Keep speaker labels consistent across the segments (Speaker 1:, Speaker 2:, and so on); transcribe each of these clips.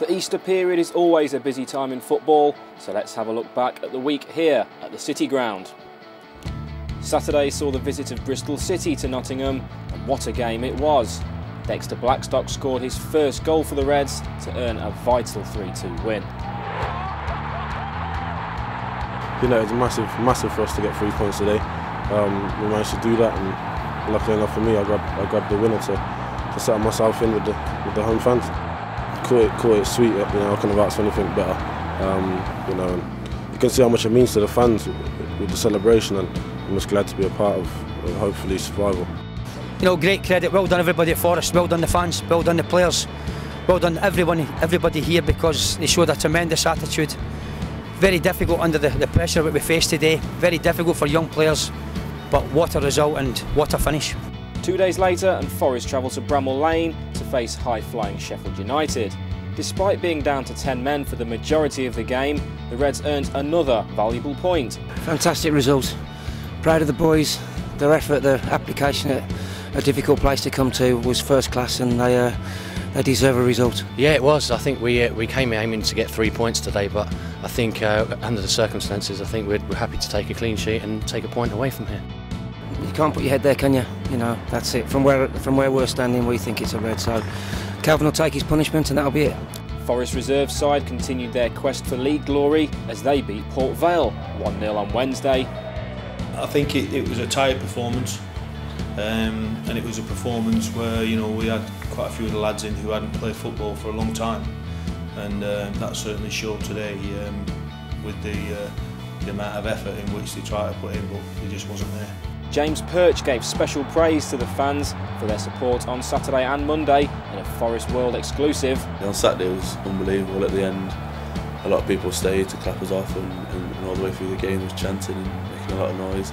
Speaker 1: The Easter period is always a busy time in football, so let's have a look back at the week here at the City Ground. Saturday saw the visit of Bristol City to Nottingham, and what a game it was. Dexter Blackstock scored his first goal for the Reds to earn a vital 3-2 win.
Speaker 2: You know, it's massive, massive for us to get three points today. Um, we managed to do that, and luckily enough for me, I grabbed, I grabbed the winner to, to set myself in with the, with the home fans. Caught it, caught it sweet, you know, I couldn't have asked for anything better. Um, you know, you can see how much it means to the fans with the celebration, and I'm just glad to be a part of, of hopefully survival.
Speaker 3: You know, great credit. Well done everybody at Forest. Well done the fans. Well done the players. Well done everyone, everybody here because they showed a tremendous attitude. Very difficult under the, the pressure that we face today. Very difficult for young players. But what a result and what a finish.
Speaker 1: Two days later, and Forest travel to Bramall Lane to face high-flying Sheffield United. Despite being down to 10 men for the majority of the game, the Reds earned another valuable point.
Speaker 4: Fantastic result. Proud of the boys. Their effort, their application at a difficult place to come to was first class and they, uh, they deserve a result.
Speaker 5: Yeah, it was. I think we uh, we came aiming to get three points today, but I think uh, under the circumstances, I think we're, we're happy to take a clean sheet and take a point away from here.
Speaker 4: You can't put your head there, can you? You know, that's it. From where from where we're standing, we think it's a red. So Kelvin will take his punishment, and that'll be it.
Speaker 1: Forest reserve side continued their quest for league glory as they beat Port Vale 1-0 on Wednesday.
Speaker 6: I think it, it was a tired performance. Um, and it was a performance where you know we had quite a few of the lads in who hadn't played football for a long time, and um, that certainly showed today um, with the, uh, the amount of effort in which they tried to put in, but it just wasn't there.
Speaker 1: James Perch gave special praise to the fans for their support on Saturday and Monday in a Forest World exclusive.
Speaker 7: On Saturday it was unbelievable at the end. A lot of people stayed to clap us off and, and, and all the way through the game was chanting and making a lot of noise.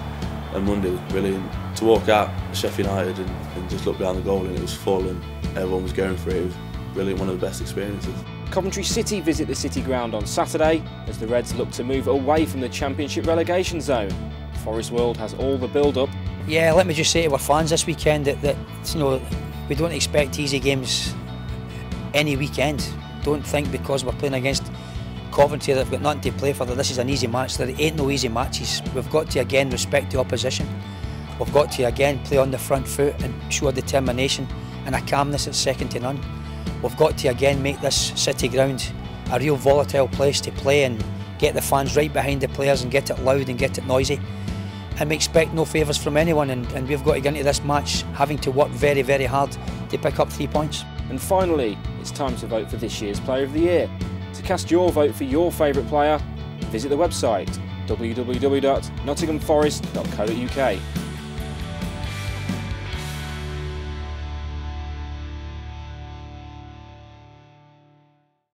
Speaker 7: And Monday was brilliant. To walk out Sheffield United and, and just look behind the goal and it was full and everyone was going for it. It was really one of the best experiences.
Speaker 1: Coventry City visit the City Ground on Saturday as the Reds look to move away from the Championship relegation zone. Forest World has all the build-up.
Speaker 3: Yeah, let me just say to our fans this weekend that, that you know we don't expect easy games any weekend. Don't think because we're playing against Coventry that we've got nothing to play for that this is an easy match. There ain't no easy matches. We've got to again respect the opposition. We've got to again play on the front foot and show determination and a calmness that's second to none. We've got to again make this city ground a real volatile place to play and get the fans right behind the players and get it loud and get it noisy. And we expect no favours from anyone and, and we've got to get into this match having to work very, very hard to pick up three points.
Speaker 1: And finally, it's time to vote for this year's Player of the Year. To cast your vote for your favourite player, visit the website www.nottinghamforest.co.uk.